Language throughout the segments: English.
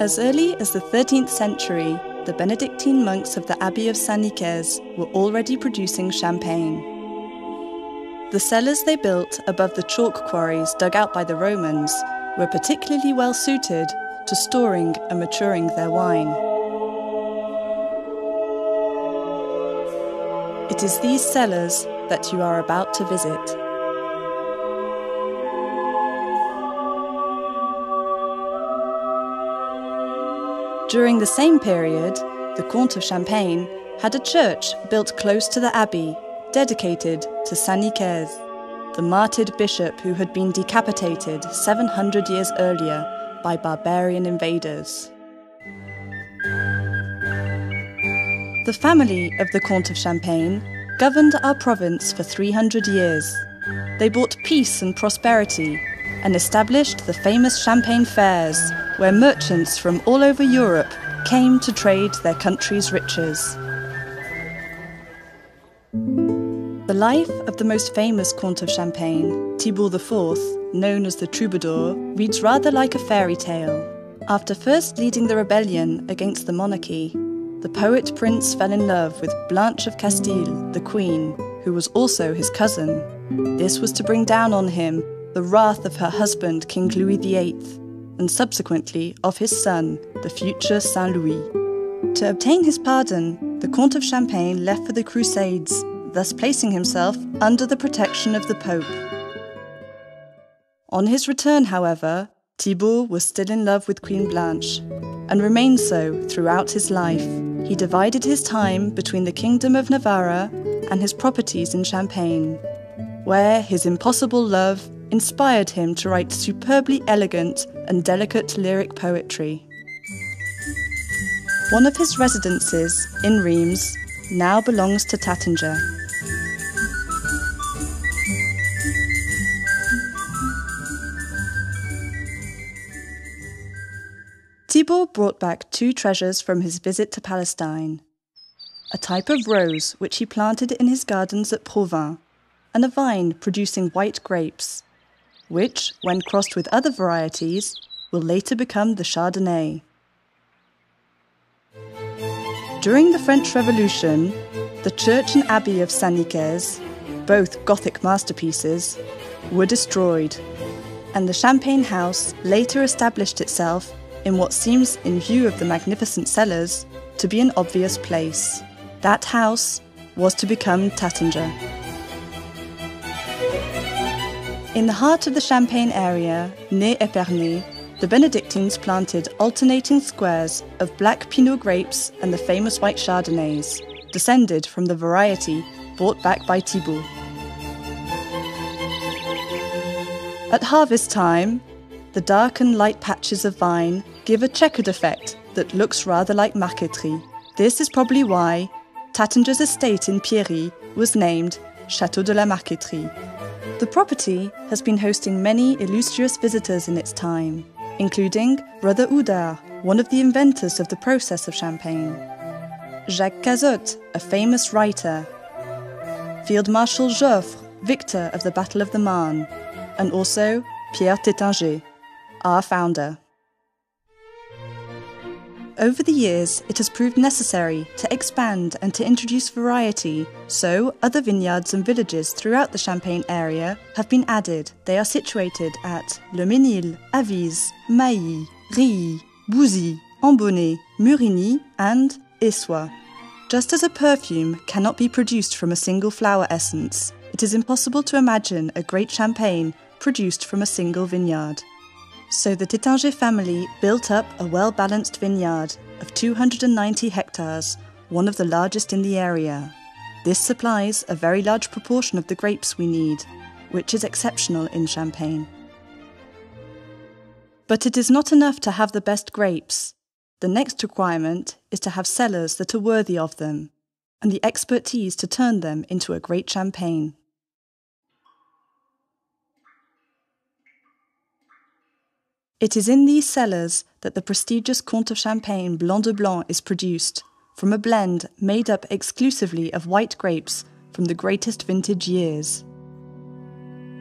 As early as the 13th century, the Benedictine monks of the Abbey of Saint Nicaise were already producing champagne. The cellars they built above the chalk quarries dug out by the Romans were particularly well suited to storing and maturing their wine. It is these cellars that you are about to visit. During the same period, the Comte of Champagne had a church built close to the abbey, dedicated to Saint Nicaise, the martyred bishop who had been decapitated 700 years earlier by barbarian invaders. The family of the Comte of Champagne governed our province for 300 years. They brought peace and prosperity and established the famous Champagne fairs, where merchants from all over Europe came to trade their country's riches. The life of the most famous Comte of Champagne, Thibault IV, known as the Troubadour, reads rather like a fairy tale. After first leading the rebellion against the monarchy, the poet prince fell in love with Blanche of Castile, the queen, who was also his cousin. This was to bring down on him the wrath of her husband, King Louis VIII, and subsequently of his son, the future Saint Louis. To obtain his pardon, the Comte of Champagne left for the Crusades, thus placing himself under the protection of the Pope. On his return, however, Thibault was still in love with Queen Blanche, and remained so throughout his life. He divided his time between the Kingdom of Navarre and his properties in Champagne, where his impossible love inspired him to write superbly elegant and delicate lyric poetry. One of his residences in Reims now belongs to Taittinger. Thibault brought back two treasures from his visit to Palestine a type of rose which he planted in his gardens at Provins, and a vine producing white grapes which, when crossed with other varieties, will later become the Chardonnay. During the French Revolution, the church and abbey of Saint Nicaise, both Gothic masterpieces, were destroyed, and the Champagne house later established itself in what seems, in view of the magnificent cellars, to be an obvious place. That house was to become Taittinger. In the heart of the Champagne area, near Epernay, the Benedictines planted alternating squares of black Pinot grapes and the famous white Chardonnays, descended from the variety brought back by Thibault. At harvest time, the dark and light patches of vine give a checkered effect that looks rather like marqueterie. This is probably why Taittinger's estate in Pierry was named Château de la Marqueterie. The property has been hosting many illustrious visitors in its time, including Brother Oudard, one of the inventors of the process of champagne, Jacques Cazotte, a famous writer, Field Marshal Joffre, victor of the Battle of the Marne, and also Pierre Taittinger, our founder. Over the years, it has proved necessary to expand and to introduce variety, so other vineyards and villages throughout the Champagne area have been added. They are situated at Le Mesnil, Avize, Mailly, Rilly, Bouzy, Ambonnay, Murigny, and Essoyes. Just as a perfume cannot be produced from a single flower essence, it is impossible to imagine a great champagne produced from a single vineyard. So the Taittinger family built up a well balanced vineyard of 290 hectares, one of the largest in the area. This supplies a very large proportion of the grapes we need, which is exceptional in Champagne. But it is not enough to have the best grapes. The next requirement is to have cellars that are worthy of them, and the expertise to turn them into a great champagne. It is in these cellars that the prestigious Comte of Champagne Blanc de Blanc is produced, from a blend made up exclusively of white grapes from the greatest vintage years.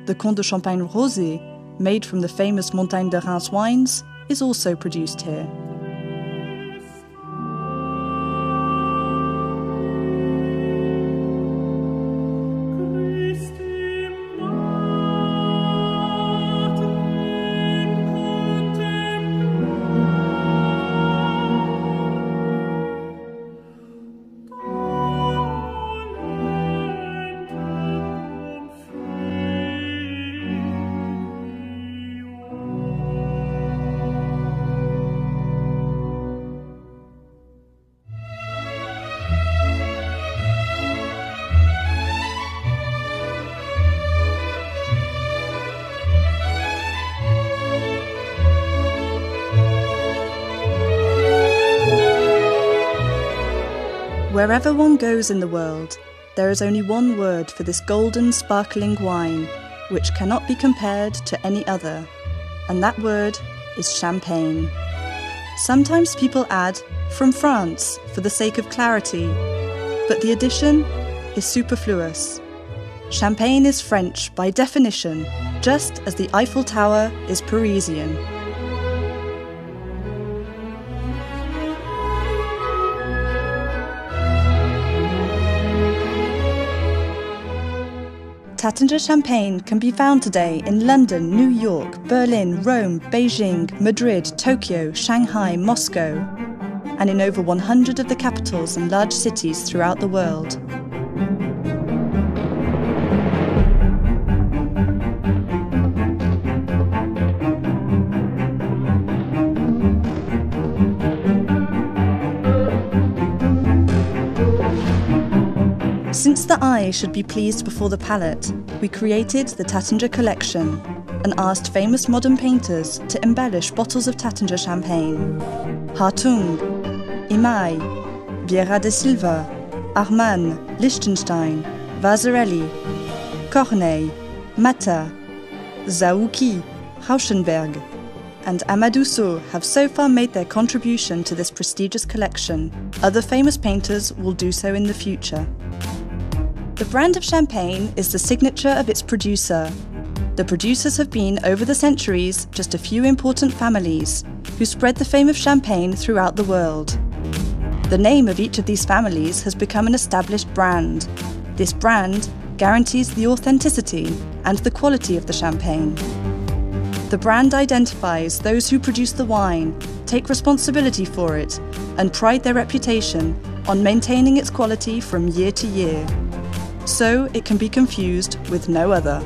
the Comte de Champagne Rosé, made from the famous Montagne de Reims wines, is also produced here. Wherever one goes in the world, there is only one word for this golden, sparkling wine, which cannot be compared to any other, and that word is champagne. Sometimes people add from France for the sake of clarity, but the addition is superfluous. Champagne is French by definition, just as the Eiffel Tower is Parisian. Taittinger champagne can be found today in London, New York, Berlin, Rome, Beijing, Madrid, Tokyo, Shanghai, Moscow, and in over 100 of the capitals and large cities throughout the world. Since the eye should be pleased before the palate, we created the Taittinger collection and asked famous modern painters to embellish bottles of Taittinger champagne. Hartung, Imai, Vieira de Silva, Arman, Lichtenstein, Vasarely, Corneille, Matta, Zaouki, Rauschenberg, and Amadou Sow have so far made their contribution to this prestigious collection. Other famous painters will do so in the future. The brand of champagne is the signature of its producer. The producers have been, over the centuries, just a few important families who spread the fame of champagne throughout the world. The name of each of these families has become an established brand. This brand guarantees the authenticity and the quality of the champagne. The brand identifies those who produce the wine, take responsibility for it, and pride their reputation on maintaining its quality from year to year so it can be confused with no other.